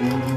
Mm-hmm.